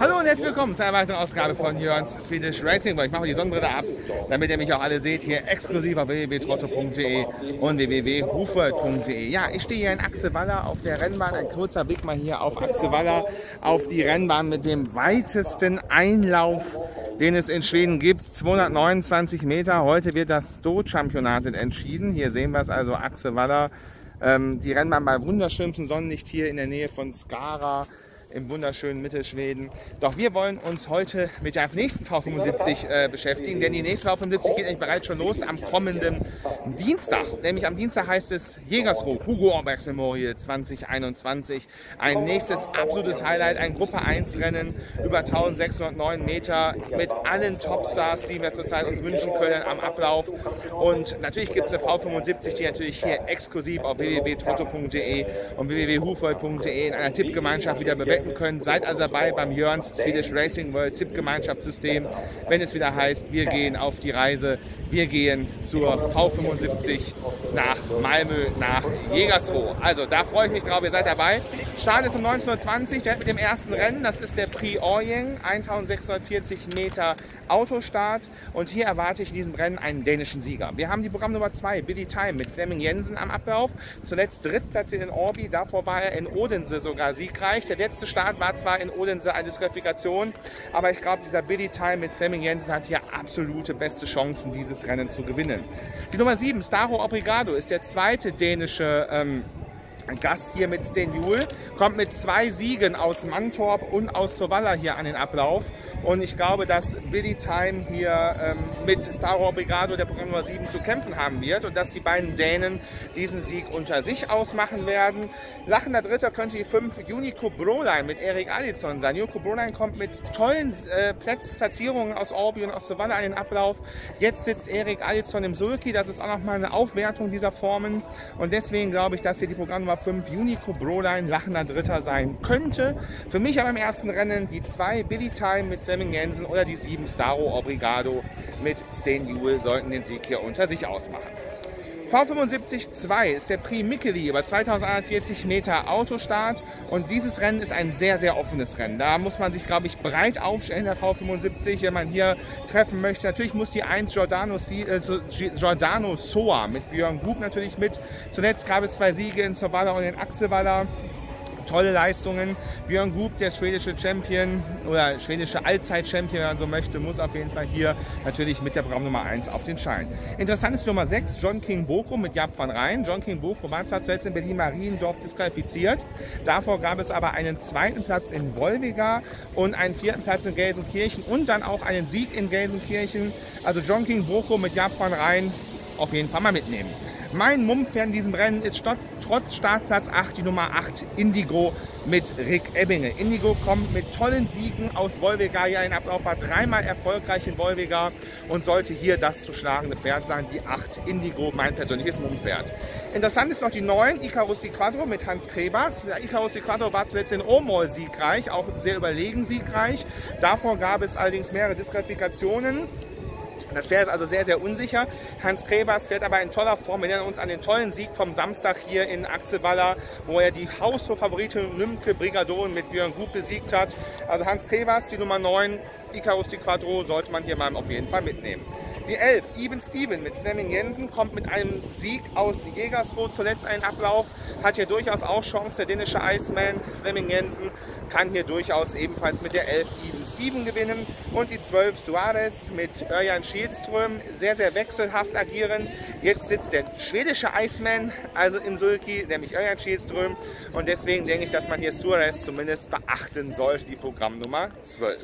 Hallo und herzlich willkommen zu einer weiteren Ausgabe von Jörns Swedish Racing. Ich mache die Sonnenbrille ab, damit ihr mich auch alle seht, hier exklusiv auf www.trotto.de und www.hufworld.de. Ja, ich stehe hier in Axewaller auf der Rennbahn. Ein kurzer Blick mal hier auf Axewaller, auf die Rennbahn mit dem weitesten Einlauf, den es in Schweden gibt. 229 Meter. Heute wird das Sto-Championat entschieden. Hier sehen wir es also, Axewaller. Ähm, die Rennbahn bei wunderschönstem Sonnenlicht hier in der Nähe von Skara im wunderschönen Mittelschweden. Doch wir wollen uns heute mit der nächsten V75 äh, beschäftigen, denn die nächste V75 geht nämlich bereits schon los am kommenden Dienstag. Nämlich am Dienstag heißt es Jägersruh, Hugo Orbergs Memorial 2021. Ein nächstes absolutes Highlight, ein Gruppe 1 Rennen über 1609 Meter mit allen Topstars, die wir zurzeit uns wünschen können am Ablauf. Und natürlich gibt es eine V75, die natürlich hier exklusiv auf www.trotto.de und www.hufvoll.de in einer Tippgemeinschaft wieder wetten können. Seid also dabei beim Jörns Swedish Racing World Tippgemeinschaftssystem, wenn es wieder heißt, wir gehen auf die Reise, wir gehen zur V75 nach Malmö, nach Jägersroh. Also da freue ich mich drauf, ihr seid dabei. Start ist um 19.20 Uhr, direkt mit dem ersten Rennen. Das ist der Prix Orjeng, 1640 Meter Autostart. Und hier erwarte ich in diesem Rennen einen dänischen Sieger. Wir haben die Programmnummer 2, Billy Time, mit Fleming Jensen am Ablauf. Zuletzt drittplatziert in Orbi, davor war er in Odense sogar siegreich. Der letzte Start war zwar in Odense eine Disqualifikation, aber ich glaube, dieser Billy Time mit Fleming Jensen hat hier absolute beste Chancen, dieses Rennen zu gewinnen. Die Nummer 7, Staro Obrigado, ist der zweite dänische ähm, Gast hier mit Sten Juhl, kommt mit zwei Siegen aus Mantorp und aus Sovalla hier an den Ablauf. Und ich glaube, dass Billy Time hier ähm, mit Star Brigado, der Programm Nummer 7, zu kämpfen haben wird und dass die beiden Dänen diesen Sieg unter sich ausmachen werden. Lachender Dritter könnte die 5 Unico Broline mit Erik Alisson sein. Unico Broline kommt mit tollen äh, Platzierungen aus Orbi und aus Sovalla an den Ablauf. Jetzt sitzt Erik Alisson im Sulki. Das ist auch nochmal eine Aufwertung dieser Formen. Und deswegen glaube ich, dass hier die Programm Nummer 5 Unico Broline lachender Dritter sein könnte. Für mich aber im ersten Rennen die 2 Billy Time mit Fleming Jensen oder die 7 Staro Obrigado mit Stan Newell sollten den Sieg hier unter sich ausmachen. V75-2 ist der Prix Mikkeli über 2140 Meter Autostart und dieses Rennen ist ein sehr, sehr offenes Rennen. Da muss man sich, glaube ich, breit aufstellen, der V75, wenn man hier treffen möchte. Natürlich muss die 1 Giordano, äh, Giordano Soa mit Björn Gub natürlich mit. Zuletzt gab es zwei Siege in Sovalla und in Axewaller tolle Leistungen. Björn Gub, der schwedische Champion oder schwedische Allzeit-Champion, wenn man so möchte, muss auf jeden Fall hier natürlich mit der Programm Nummer 1 auf den Schein. Interessant ist Nummer 6, John King Bochum mit Jab van Rijn. John King Bochum war zwar zuletzt in Berlin-Mariendorf disqualifiziert, davor gab es aber einen zweiten Platz in Wolvega und einen vierten Platz in Gelsenkirchen und dann auch einen Sieg in Gelsenkirchen. Also John King Bochum mit Jab van Rijn auf jeden Fall mal mitnehmen. Mein Mumpfer in diesem Rennen ist trotz Startplatz 8 die Nummer 8 Indigo mit Rick Ebbinge. Indigo kommt mit tollen Siegen aus Wolvega hier in Ablauf, war dreimal erfolgreich in Wolvega und sollte hier das zu schlagende Pferd sein, die 8 Indigo, mein persönliches Mumpferd. Interessant ist noch die 9 Icarus Di Quadro mit Hans Krebers. Der Icarus Di Quadro war zuletzt in Omol siegreich, auch sehr überlegen siegreich. Davor gab es allerdings mehrere Disqualifikationen. Das wäre also sehr, sehr unsicher. Hans Krebers fährt aber in toller Form. Wir erinnern uns an den tollen Sieg vom Samstag hier in Axewaller, wo er die Haushof-Favoritin Nymke Brigadon mit Björn Gut besiegt hat. Also Hans Krebers, die Nummer 9, Icarus Di Quattro, sollte man hier mal auf jeden Fall mitnehmen. Die 11, Even Steven mit Fleming Jensen, kommt mit einem Sieg aus Jägersroh zuletzt einen Ablauf, hat hier durchaus auch Chance. Der dänische Iceman Fleming Jensen kann hier durchaus ebenfalls mit der 11 Even Steven gewinnen. Und die 12 Suarez mit Örjan Schiedström, sehr, sehr wechselhaft agierend. Jetzt sitzt der schwedische Iceman, also im Sulki, nämlich Örjan Schiedström. Und deswegen denke ich, dass man hier Suarez zumindest beachten sollte, die Programmnummer 12.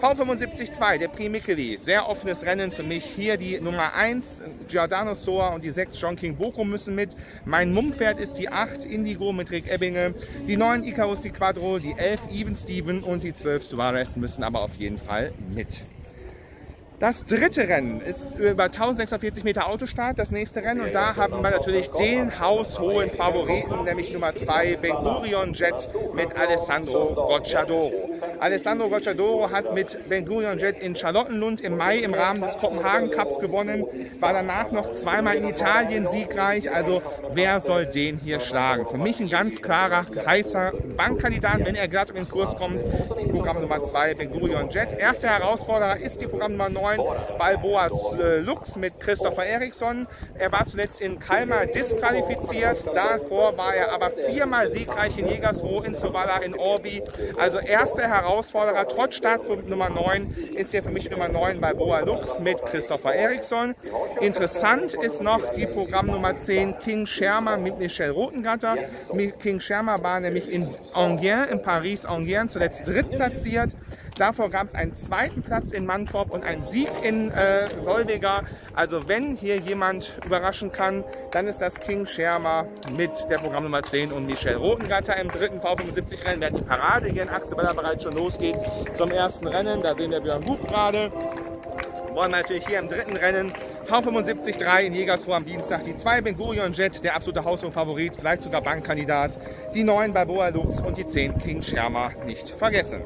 V75-2, der Prix Mikkeli. Sehr offenes Rennen für mich. Hier die Nummer 1, Giordano Soa und die 6, John King Bochum müssen mit. Mein Mumpferd ist die 8, Indigo mit Rick Ebbinge. Die 9, Icarus Di Quadro, die 11, Even Steven und die 12, Suarez müssen aber auf jeden Fall mit. Das dritte Rennen ist über 1640 Meter Autostart, das nächste Rennen. Und da haben wir natürlich den haushohen Favoriten, nämlich Nummer 2 Ben-Gurion Jet mit Alessandro Gocciadoro. Alessandro Gocciadoro hat mit Ben-Gurion Jet in Charlottenlund im Mai im Rahmen des Kopenhagen Cups gewonnen, war danach noch zweimal in Italien siegreich. Also wer soll den hier schlagen? Für mich ein ganz klarer, heißer Bankkandidat, wenn er glatt in den Kurs kommt. Die Programmnummer 2 Ben-Gurion Jet. Erster Herausforderer ist die Programmnummer 9. Freund Balboas äh, Lux mit Christopher Eriksson. Er war zuletzt in Kalmar disqualifiziert. Davor war er aber viermal siegreich in Jägersruh, in Sovalla, in Orbi. Also erster Herausforderer trotz Startpunkt Nummer 9 ist hier für mich Nummer 9 Balboa Lux mit Christopher Eriksson. Interessant ist noch die Programm Nummer 10 King Schermer mit Michel Rotengatter. King Schermer war nämlich in Angers, in Paris Angers zuletzt drittplatziert. Davor gab es einen zweiten Platz in Mantorp und einen Sieg in äh, Wolvega. Also wenn hier jemand überraschen kann, dann ist das King Schermer mit der Programmnummer 10 und Michel Rotengatter im dritten V75-Rennen, während die Parade hier in Axeweller bereits schon losgeht zum ersten Rennen. Da sehen wir Björn Buch gerade. Wollen wir natürlich hier im dritten Rennen V75-3 in Jägersroh am Dienstag. Die 2 Ben Gurion Jet, der absolute Haushof-Favorit, vielleicht sogar Bankkandidat. Die 9 Balboa Lux und die 10 King Schermer nicht vergessen.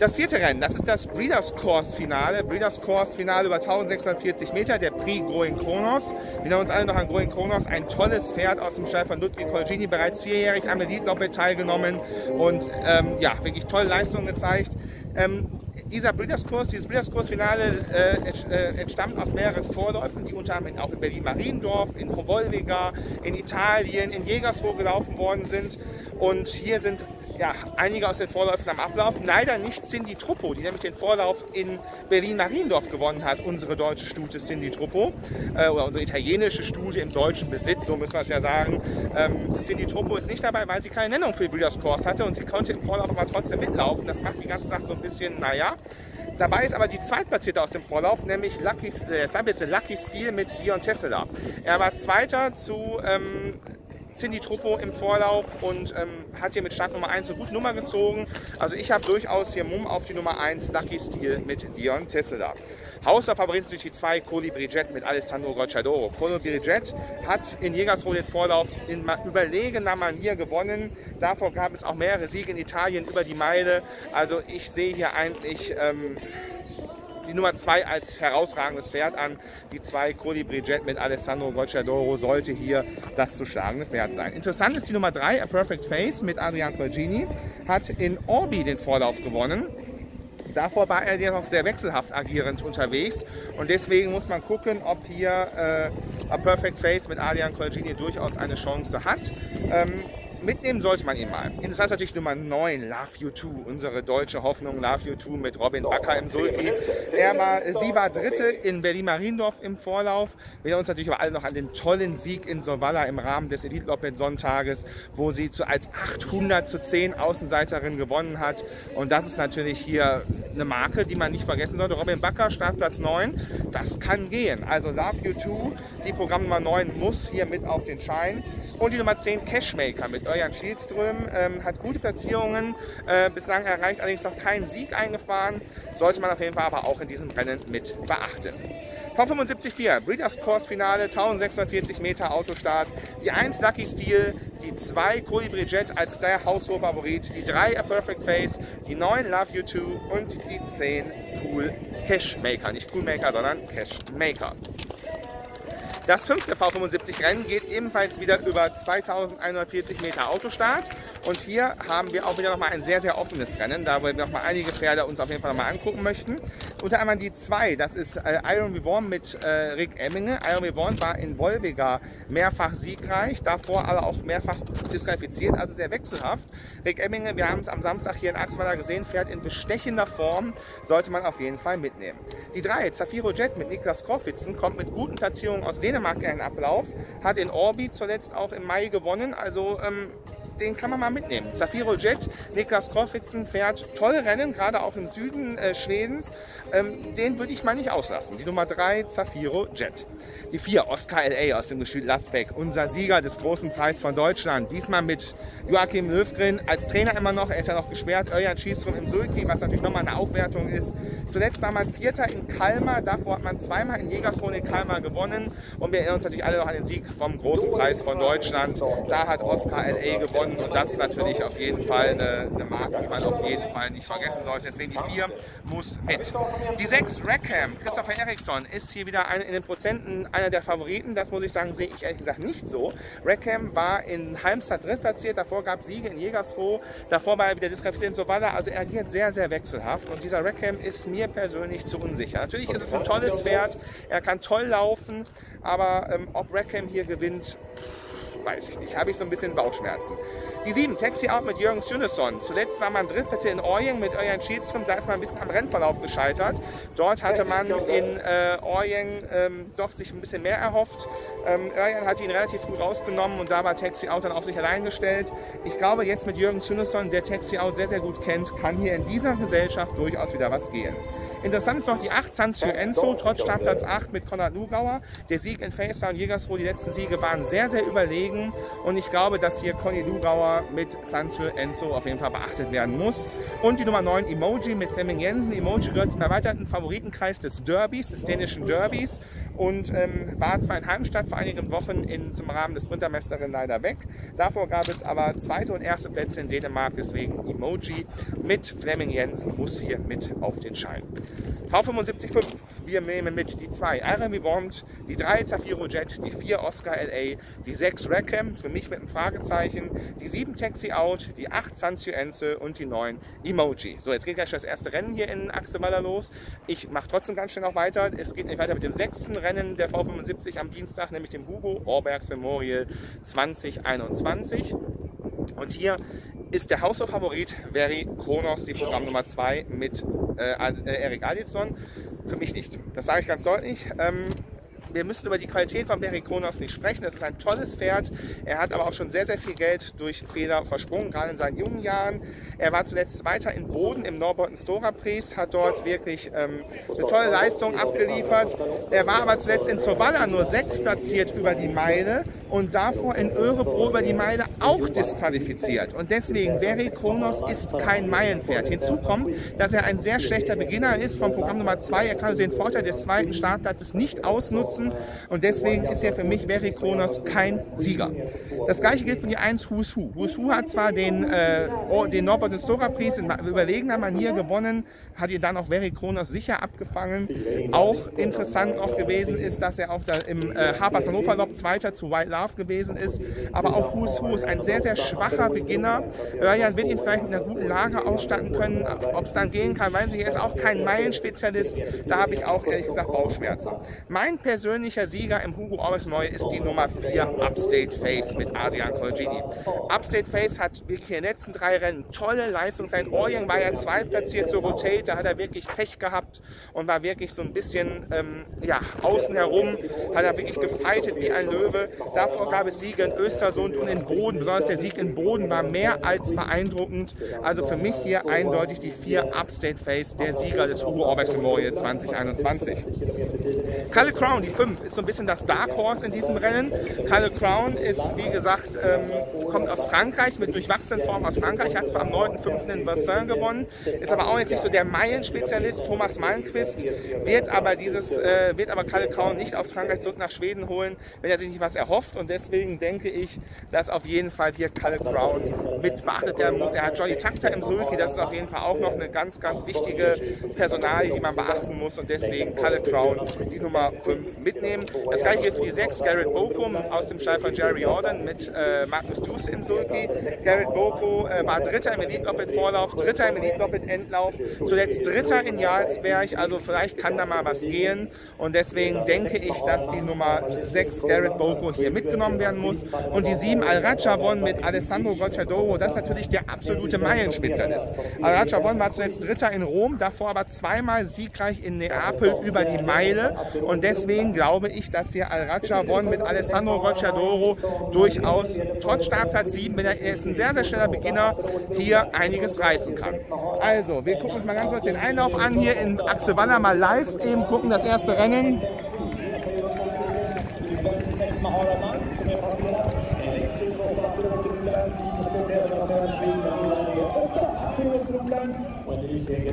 Das vierte Rennen, das ist das Breeders Course Finale. Breeders Course Finale über 1640 Meter, der Prix Growing Kronos. Wir erinnern uns alle noch an Growing Kronos, ein tolles Pferd aus dem Stall von Ludwig Colgini, bereits vierjährig am Elite Loppe teilgenommen und ähm, ja, wirklich tolle Leistungen gezeigt. Ähm, dieser Breeders-Kurs, dieses Breeders-Kurs-Finale äh, äh, entstammt aus mehreren Vorläufen, die unter anderem auch in Berlin-Mariendorf, in Wolvega, in Italien, in Jägersroh gelaufen worden sind. Und hier sind ja, einige aus den Vorläufen am Ablaufen. Leider nicht Cindy Truppo, die nämlich den Vorlauf in Berlin-Mariendorf gewonnen hat, unsere deutsche Stute Cindy Truppo, äh, oder unsere italienische Stute im deutschen Besitz, so müssen wir es ja sagen. Ähm, Cindy Truppo ist nicht dabei, weil sie keine Nennung für die Breeders' Course hatte und sie konnte im Vorlauf aber trotzdem mitlaufen. Das macht die ganze Sache so ein bisschen, naja. Dabei ist aber die Zweitplatzierte aus dem Vorlauf, nämlich Lucky, äh, Lucky Steel mit Dion Tesla. Er war Zweiter zu ähm, Cindy Truppo im Vorlauf und ähm, hat hier mit Startnummer 1 eine gute Nummer gezogen. Also ich habe durchaus hier Mumm auf die Nummer 1 Lucky Steel mit Dion Tesla. Hausfavorit ist durch die 2 Colibri Jet mit Alessandro Gocciadoro. Colibri Jet hat in Jägersroh den Vorlauf in überlegener Manier gewonnen. Davor gab es auch mehrere Siege in Italien über die Meile. Also ich sehe hier eigentlich ähm, die Nummer 2 als herausragendes Pferd an. Die 2 Colibri Jet mit Alessandro Gocciadoro sollte hier das zu schlagende Pferd sein. Interessant ist die Nummer 3, A Perfect Face mit Adrian Colgini, hat in Orbi den Vorlauf gewonnen. Davor war er ja noch sehr wechselhaft agierend unterwegs und deswegen muss man gucken, ob hier äh, A Perfect Face mit Adrian Colgini durchaus eine Chance hat. Ähm, mitnehmen sollte man ihn mal. Interessant ist natürlich Nummer 9, Love You Too, unsere deutsche Hoffnung Love You Too mit Robin Bakker im Sulki. Er war, sie war Dritte in Berlin-Mariendorf im Vorlauf. Wir erinnern uns natürlich aber alle noch an den tollen Sieg in Sovalla im Rahmen des Elite Lopet Sonntages, wo sie zu, als 800 zu 10 Außenseiterin gewonnen hat. Und das ist natürlich hier eine Marke, die man nicht vergessen sollte. Robin Bakker, Startplatz 9, das kann gehen. Also Love You Too, die Programm Nummer 9 muss hier mit auf den Schein. Und die Nummer 10 Cashmaker mit Örjan Schielström ähm, hat gute Platzierungen äh, bislang erreicht, allerdings noch keinen Sieg eingefahren. Sollte man auf jeden Fall aber auch in diesem Rennen mit beachten. V75 Breeders Course Finale, 1640 Meter Autostart. Die 1 Lucky Steel, die 2 Colibri Jet als der Haushof-Favorit, die 3 A Perfect Face, die 9 Love You Too und die 10 Cool Cashmaker. Nicht Cool Maker, sondern Cashmaker. Das fünfte V75-Rennen geht ebenfalls wieder über 2140 Meter Autostart. Und hier haben wir auch wieder nochmal ein sehr, sehr offenes Rennen, da wir nochmal einige Pferde uns auf jeden Fall nochmal angucken möchten. Unter anderem die zwei, das ist äh, Iron Vivon mit äh, Rick Emminge. Iron Vivon war in Wolvega mehrfach siegreich, davor aber auch mehrfach disqualifiziert, also sehr wechselhaft. Rick Emminge, wir haben es am Samstag hier in Axweiler gesehen, fährt in bestechender Form, sollte man auf jeden Fall mitnehmen. Die drei, Zafiro Jet mit Niklas Korfitzen, kommt mit guten Platzierungen aus Dänemark in einen Ablauf, hat in Orbi zuletzt auch im Mai gewonnen, also ähm, den kann man mal mitnehmen. Zafiro Jet, Niklas Korfitzen fährt tolle Rennen, gerade auch im Süden äh, Schwedens. Ähm, den würde ich mal nicht auslassen. Die Nummer 3, Zafiro Jet. Die 4, Oscar L.A. aus dem Gestüt Lasbeck, unser Sieger des großen Preis von Deutschland. Diesmal mit Joachim Löwgren als Trainer immer noch. Er ist ja noch gesperrt. Örjan Schießrum im Sulki, was natürlich nochmal eine Aufwertung ist. Zuletzt war man Vierter in Kalmar, davor hat man zweimal in Jägersroh in Kalmar gewonnen und wir erinnern uns natürlich alle noch an den Sieg vom Großen Preis von Deutschland. Da hat Oscar LA gewonnen und das ist natürlich auf jeden Fall eine, eine Marke, die man auf jeden Fall nicht vergessen sollte. Deswegen die 4 muss mit. Die 6 Rackham, Christopher Eriksson, ist hier wieder ein, in den Prozenten einer der Favoriten. Das muss ich sagen, sehe ich ehrlich gesagt nicht so. Rackham war in Halmstad drittplatziert, davor gab es Siege in Jägersroh, davor war er wieder disqualifiziert und so weiter. Also er agiert sehr, sehr wechselhaft und dieser Rackham ist mir persönlich zu unsicher. Natürlich ist es ein tolles Pferd, er kann toll laufen, aber ähm, ob Rackham hier gewinnt, weiß ich nicht. Habe ich so ein bisschen Bauchschmerzen. Die 7, Taxi Out mit Jürgen Stünesson. Zuletzt war man drittplatziert in Orjeng mit Örjan Schiedström. Da ist man ein bisschen am Rennverlauf gescheitert. Dort hatte man in äh, Orjeng ähm, doch sich ein bisschen mehr erhofft. Ähm, hat ihn relativ früh rausgenommen und da war Taxi Out dann auf sich allein gestellt. Ich glaube, jetzt mit Jürgen Stünesson, der Taxi Out sehr, sehr gut kennt, kann hier in dieser Gesellschaft durchaus wieder was gehen. Interessant ist noch die 8 Sans für Enzo, trotz Startplatz 8 mit Konrad Lugauer. Der Sieg in Facedown und Jägersroh, die letzten Siege waren sehr, sehr überlegen. Und ich glaube, dass hier Conny Lugauer mit Sans für Enzo auf jeden Fall beachtet werden muss. Und die Nummer 9 Emoji mit Fleming Jensen. Emoji gehört zum erweiterten Favoritenkreis des Derbys, des dänischen Derbys und ähm, war zwar in Heimstadt vor einigen Wochen in, zum Rahmen des Sprintermeisterin leider weg. Davor gab es aber zweite und erste Plätze in Dänemark, deswegen Emoji mit Fleming Jensen muss hier mit auf den Schein. V75.5, wir nehmen mit die 2 RMI Wormt, die 3 Zafiro Jet, die 4 Oscar LA, die 6 Rackham, für mich mit einem Fragezeichen, die 7 Taxi Out, die 8 Sansuense und die 9 Emoji. So, jetzt geht gleich das erste Rennen hier in Axewaller los. Ich mache trotzdem ganz schnell noch weiter. Es geht nicht weiter mit dem sechsten Rennen der V75 am Dienstag, nämlich dem Hugo Orbergs Memorial 2021. Und hier ist der Haushof-Favorit Veri Kronos, die Programm Nummer 2 mit äh, äh, Erik Adilson. Für mich nicht. Das sage ich ganz deutlich. Ähm, wir müssen über die Qualität von Barry Kronos nicht sprechen. Das ist ein tolles Pferd. Er hat aber auch schon sehr, sehr viel Geld durch Fehler versprungen, gerade in seinen jungen Jahren. Er war zuletzt weiter in Boden im Norbotten Stora Prix, hat dort wirklich ähm, eine tolle Leistung abgeliefert. Er war aber zuletzt in Zovalla nur sechs platziert über die Meile und davor in Örebro über die Meile auch disqualifiziert. Und deswegen, Veri Kronos ist kein Meilenpferd. Hinzu kommt, dass er ein sehr schlechter Beginner ist vom Programm Nummer 2. Er kann also den Vorteil des zweiten Startplatzes nicht ausnutzen und deswegen ist er für mich Veri Kronos kein Sieger. Das gleiche gilt für die 1 Who's Who. Who's Who hat zwar den, äh, den Norbert Stora Preis in überlegener Manier gewonnen, hat ihn dann auch Veri Kronos sicher abgefangen. Auch interessant noch gewesen ist, dass er auch da im äh, Harpers Hannover Lob Zweiter zu White Love gewesen ist. Aber auch Who ist ein sehr, sehr schwacher Beginner. Örjan wird ihn vielleicht in einer guten Lage ausstatten können. Ob es dann gehen kann, weiß ich. Er ist auch kein Meilenspezialist. Da habe ich auch ehrlich gesagt Bauchschmerzen. Mein persönlicher Sieger im Hugo Orbis Neu ist die Nummer 4 Upstate Face mit Adrian Colgini. Upstate Face hat wirklich in den letzten drei Rennen tolle Leistung. Sein Orient war ja zweitplatziert zur Rotate. Da hat er wirklich Pech gehabt und war wirklich so ein bisschen ähm, ja, außen herum. Hat er wirklich gefeitet wie ein Löwe. Davor gab es Siege in Östersund und in Boden. Besonders der Sieg in Boden war mehr als beeindruckend. Also für mich hier eindeutig die vier Upstate Face, der Sieger des Hugo Orbex Memorial 2021. Kalle Crown, die 5, ist so ein bisschen das Dark Horse in diesem Rennen. Kalle Crown ist, wie gesagt, ähm, kommt aus Frankreich, mit durchwachsenen Formen aus Frankreich, hat zwar am 9.5. in Bassin gewonnen, ist aber auch jetzt nicht so der Meilenspezialist. Thomas Malmquist wird aber, dieses, äh, wird aber Kalle Crown nicht aus Frankreich zurück nach Schweden holen, wenn er sich nicht was erhofft. Und deswegen denke ich, dass auf jeden Fall hier Kalle Crown mit beachtet werden muss. Er hat Johnny Takter im Sulki, das ist auf jeden Fall auch noch eine ganz, ganz wichtige Personalie, die man beachten muss. Und deswegen Kalle Crown, die Nummer 5 mitnehmen. Das gleiche gilt für die 6, Garrett Boko aus dem Stall von Jerry Jordan mit äh, Magnus Dus im Sulki. Garrett Boko äh, war Dritter im Elite Loppet Vorlauf, Dritter im Elite Loppet Endlauf, zuletzt Dritter in Jarlsberg. Also vielleicht kann da mal was gehen. Und deswegen denke ich, dass die Nummer 6, Garrett Boko, hier mitgenommen werden muss. Und die 7, Al-Rajavon mit Alessandro Gocciadoro, das ist natürlich der absolute Meilenspezialist. Al-Rajavon war zuletzt Dritter in Rom, davor aber zweimal siegreich in Neapel über die Meile. Und deswegen glaube ich, dass hier Al-Rajavon mit Alessandro Gocciadoro durchaus trotz Startplatz 7, wenn er, ist ein sehr, sehr schneller Beginner, hier einiges reißen kann. Also, wir gucken uns mal ganz kurz den Einlauf an hier in Axewanner mal live eben gucken, das erste Rennen.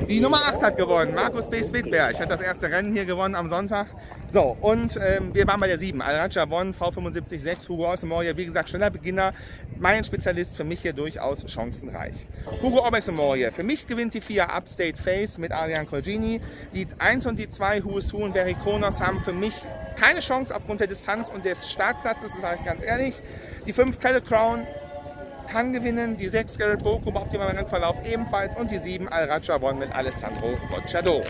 Die Nummer 8 hat gewonnen, Markus B. Switberg hat das erste Rennen hier gewonnen am Sonntag. So, und ähm, wir waren bei der 7. Al-Raja Bonn, V75 6, Hugo Oxemoria, wie gesagt, schneller Beginner. Mein Spezialist für mich hier durchaus chancenreich. Hugo Oxemoria, für mich gewinnt die 4 Upstate Face mit Adrian Colgini. Die 1 und die 2, Hues Hu und Derry Kronos, haben für mich keine Chance aufgrund der Distanz und des Startplatzes, sage ich ganz ehrlich. Die 5 Cattle Crown kann gewinnen, die 6 Garrett Boko im optimalen Rennverlauf ebenfalls und die 7 Al-Raja Bonn mit Alessandro Bocciado.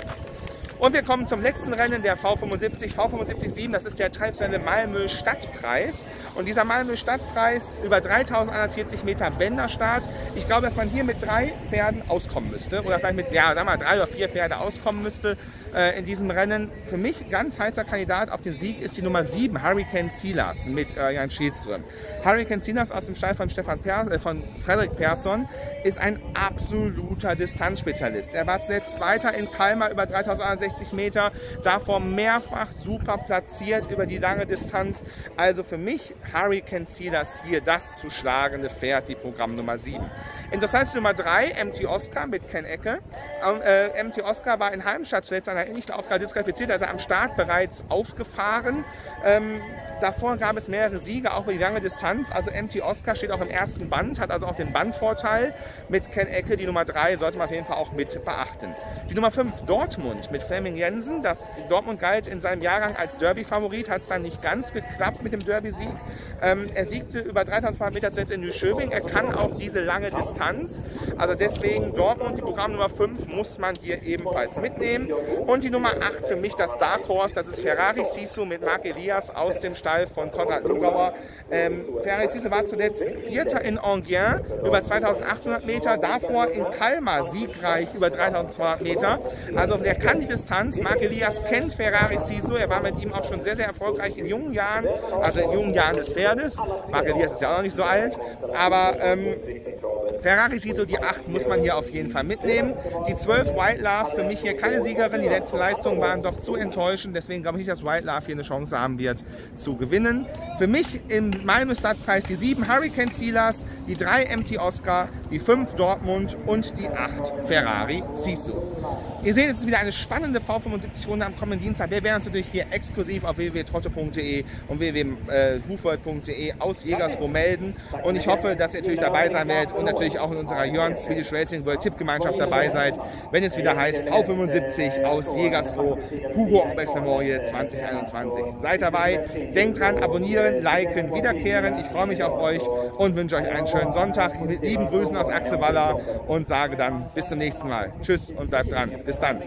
Und wir kommen zum letzten Rennen der V75, V75 Das ist der traditionelle Malmö Stadtpreis. Und dieser Malmö Stadtpreis über 3140 Meter Bänderstart. Ich glaube, dass man hier mit drei Pferden auskommen müsste. Oder vielleicht mit, ja, wir mal, drei oder vier Pferde auskommen müsste äh, in diesem Rennen. Für mich ganz heißer Kandidat auf den Sieg ist die Nummer 7, Hurricane Silas mit äh, Jan Schiedström. Hurricane Silas aus dem Stall von, Stefan per, äh, von Frederik Persson ist ein absoluter Distanzspezialist. Er war zuletzt Zweiter in Kalmar über 3160 Meter, davor mehrfach super platziert über die lange Distanz. Also für mich Hurricane Silas hier das zu schlagende Pferd, die Programm Nummer 7. Interessant Nummer 3, MT Oscar mit Ken Ecke. Äh, MT Oscar war in Heimstadt zuletzt an einer ähnlichen Aufgabe disqualifiziert, also am Start bereits aufgefahren. Ähm, Davor gab es mehrere Siege, auch über die lange Distanz. Also MT Oscar steht auch im ersten Band, hat also auch den Bandvorteil mit Ken Ecke. Die Nummer 3 sollte man auf jeden Fall auch mit beachten. Die Nummer 5 Dortmund mit Fleming Jensen. Das Dortmund galt in seinem Jahrgang als Derby-Favorit, hat es dann nicht ganz geklappt mit dem Derby-Sieg. Ähm, er siegte über 3200 Meter zuletzt in Nüschöbing. Er kann auch diese lange Distanz. Also deswegen Dortmund, die Programm Nummer 5 muss man hier ebenfalls mitnehmen. Und die Nummer 8 für mich das Dark Horse, das ist Ferrari Sisu mit Marc Elias aus dem Stall von Konrad Lugauer. Ähm, Ferrari Sisu war zuletzt Vierter in Enghien über 2800 Meter, davor in Kalmar siegreich über 3200 Meter. Also der kann die Distanz. Marc Elias kennt Ferrari Sisu, er war mit ihm auch schon sehr, sehr erfolgreich in jungen Jahren, also in jungen Jahren des Pferdes. Marc Elias ist ja auch noch nicht so alt, aber ähm, Ferrari Siso, die 8 muss man hier auf jeden Fall mitnehmen. Die 12 White Love, für mich hier keine Siegerin. Die letzten Leistungen waren doch zu enttäuschend. Deswegen glaube ich nicht, dass White Love hier eine Chance haben wird zu gewinnen. Für mich im Malmö Stadtpreis die 7 Hurricane Silas, die 3 MT Oscar, die 5 Dortmund und die 8 Ferrari Sisu. Ihr seht, es ist wieder eine spannende V75-Runde am kommenden Dienstag. Wir werden uns natürlich hier exklusiv auf www.trotto.de und www.hufold.de aus Jägersro melden. Und ich hoffe, dass ihr natürlich dabei sein werdet und natürlich auch in unserer Jörns Swedish Racing World Tippgemeinschaft dabei seid, wenn es wieder heißt V75 aus Jägersro, Hugo Obex Memorial 2021. Seid dabei, denkt dran, abonnieren, liken, wiederkehren. Ich freue mich auf euch und wünsche euch einen schönen Sonntag. Mit lieben Grüßen aus Axewalla und sage dann bis zum nächsten Mal. Tschüss und bleibt dran. Bis dann.